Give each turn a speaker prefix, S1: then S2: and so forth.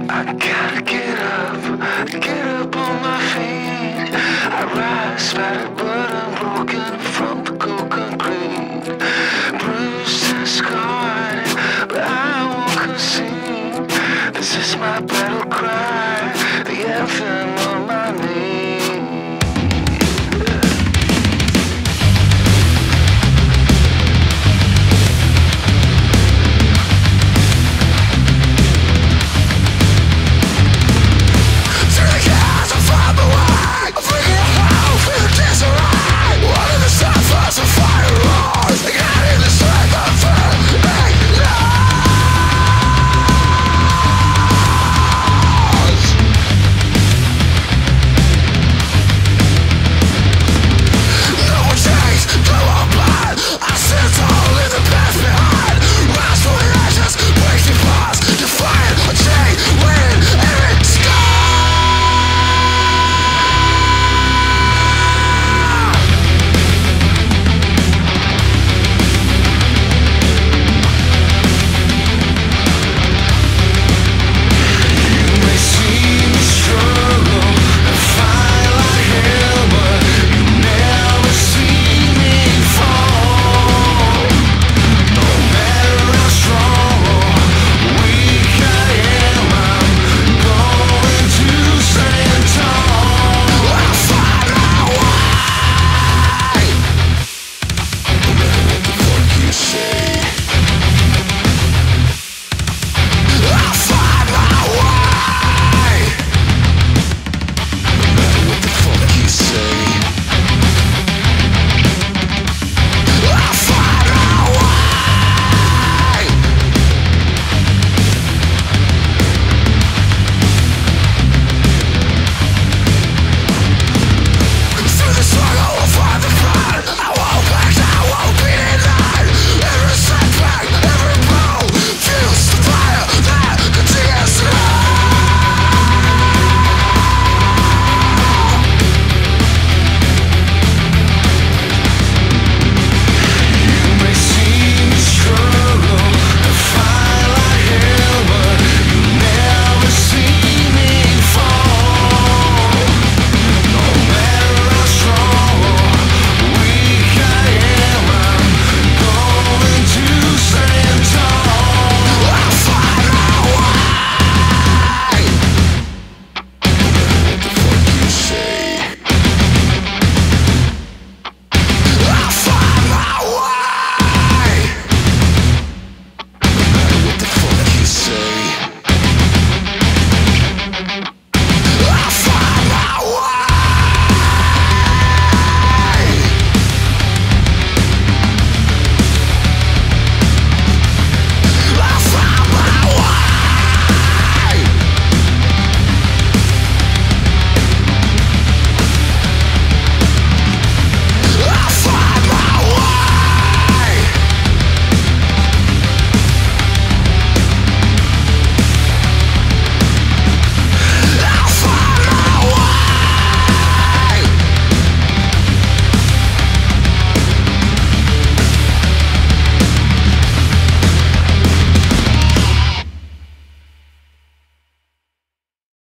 S1: I gotta get up, get up on my feet. I rise, battered, but I'm broken from the cold concrete. Bruised and scarred, but I won't concede. This is my battle cry, the anthem.